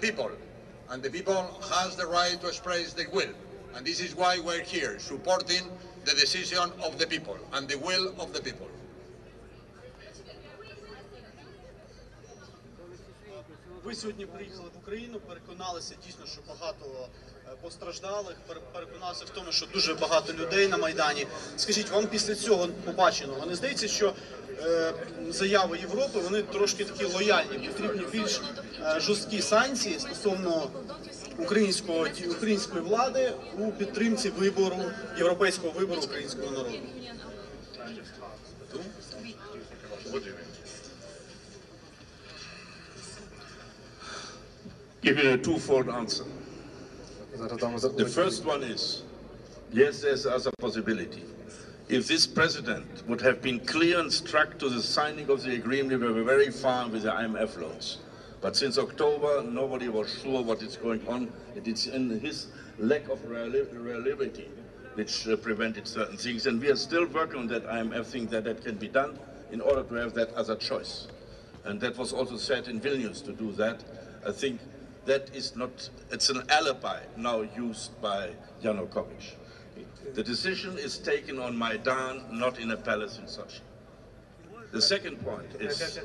people. And the people has the right to express their will. And this is why we're here, supporting the decision of the people and the will of the people. Ви сьогодні приїхали в Україну, переконалися дійсно, що багато е, постраждалих, переконалися в тому, що дуже багато людей на майдані. Скажіть, вам після цього побаченого не здається, що е, заяви Європи вони трошки такі лояльні, потрібні більш е, жорсткі санкції стосовно українського української влади у підтримці вибору європейського вибору українського народу. give you a twofold answer. The first one is, yes, there's other possibility. If this president would have been clear and struck to the signing of the agreement, we were very far with the IMF loans. But since October, nobody was sure what is going on. It is in his lack of reliability which uh, prevented certain things. And we are still working on that IMF thing that that can be done in order to have that other choice. And that was also said in Vilnius to do that. I think that is not, it's an alibi now used by Yanukovych. The decision is taken on Maidan, not in a palace in Sochi. The second point is,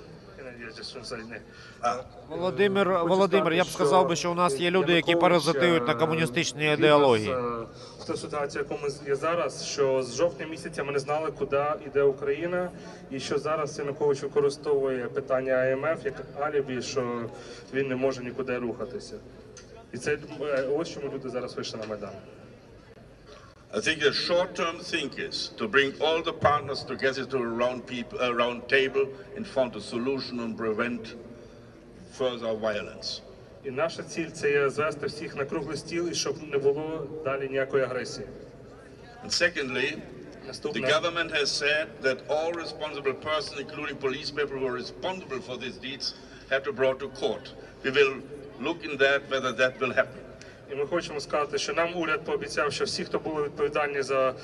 Володимир Володимир, я б сказав би, що у нас є люди, які паразитують на комуністичній ідеології. В ту ситуацію, яку ми є зараз, що з жовтня місяця ми не знали, куди йде Україна, і що зараз Янукович використовує питання АМФ як алібі, що він не може нікуди рухатися. І це е, ось чому люди зараз вийшли на майдан. I think the short-term thing is to bring all the partners together to a round, peop- a round table and find a solution and prevent further violence. І наша ціль це є звести всіх на круглий стіл і щоб не було далі ніякої агресії. And secondly, the Наступне. government has said that all responsible persons, including police people who are responsible for these deeds, have to be brought to court. We will look in that whether that will happen. І ми хочемо сказати, що нам уряд пообіцяв, що всі, хто були відповідальні за